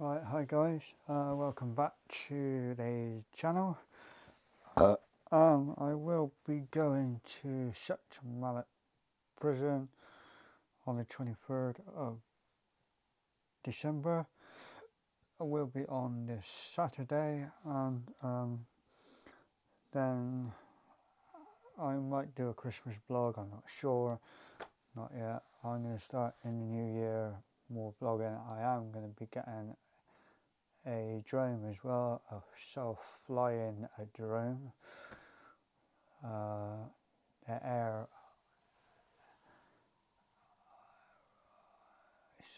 Right, hi guys, uh, welcome back to the channel. Uh, um, I will be going to Shepton Mallet Prison on the 23rd of December. I will be on this Saturday and um, then I might do a Christmas blog, I'm not sure, not yet. I'm going to start in the new year more blogging. I am going to be getting a drone as well, a self-flying a drone. Uh, the air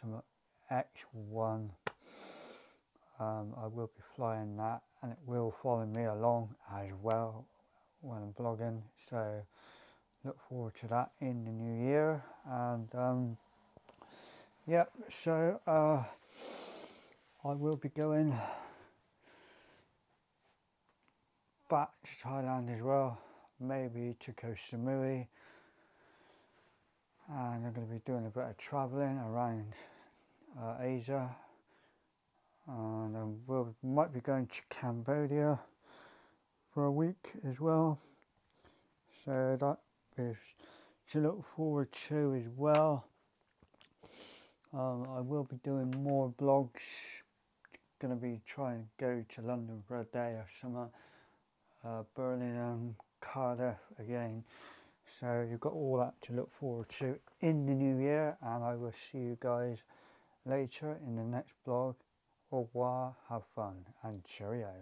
some X1 um, I will be flying that and it will follow me along as well when I'm blogging so look forward to that in the new year and um, yeah so uh, I will be going back to Thailand as well, maybe to Koh Samui. And I'm going to be doing a bit of travelling around uh, Asia. And I will, might be going to Cambodia for a week as well. So that is to look forward to as well. Um, I will be doing more blogs going to be trying to go to London for a day or summer, uh, Birmingham, Cardiff again. So you've got all that to look forward to in the new year, and I will see you guys later in the next blog. Au revoir, have fun, and cheerio.